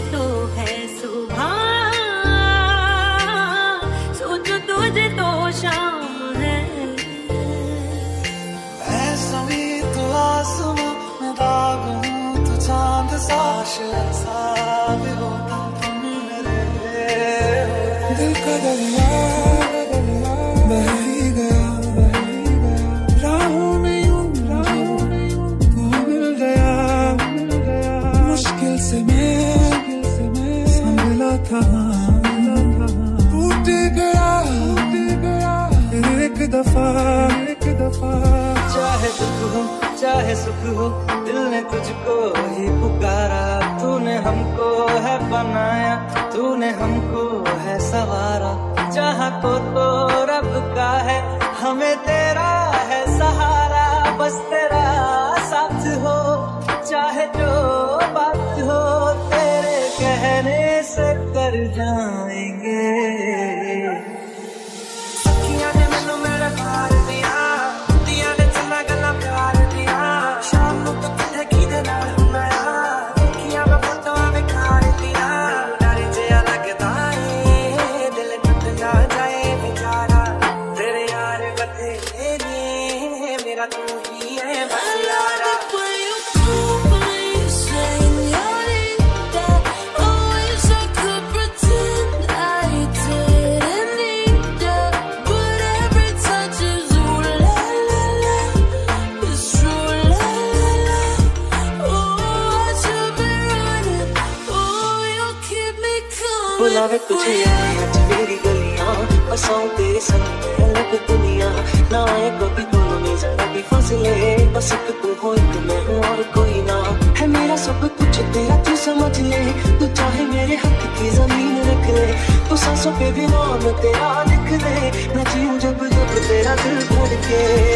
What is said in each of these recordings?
तो है सुबह। सोच तो शाम है। मैं समीत तो आसमां मैं दाग तो चाँद साश होता तुम मेरे। दिल का चाहे दुख हो, चाहे सुख हो, दिल ने तुझको ही पुकारा। तूने हमको है बनाया, तूने हमको है सवारा जहाँ को तो रब का है, हमें तेरा है सहारा। बस तेरा साथ हो, चाहे जो बात हो, तेरे कहने से कर जाएँगे। बुलावे तुझे आज मेरी गलियाँ, बसाऊं तेरे संग अलग दुनिया। ना आए कभी दोनों में जरा भी फासले, बस एक तू हो, एक मैं हूँ और कोई ना। है मेरा सब कुछ तेरा, तू समझ ले। तू चाहे मेरे हाथ की ज़मीन रख ले। तू सांसों पे भी नाम तेरा लिख ले मैं जीऊं जब जब तेरा दिल धड़के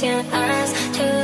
To us. to